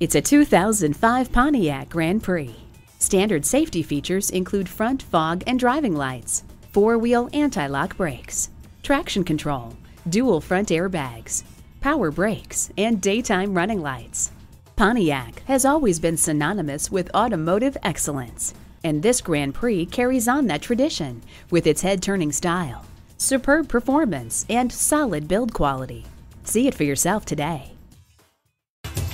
It's a 2005 Pontiac Grand Prix. Standard safety features include front fog and driving lights, four-wheel anti-lock brakes, traction control, dual front airbags, power brakes, and daytime running lights. Pontiac has always been synonymous with automotive excellence, and this Grand Prix carries on that tradition with its head-turning style, superb performance, and solid build quality. See it for yourself today.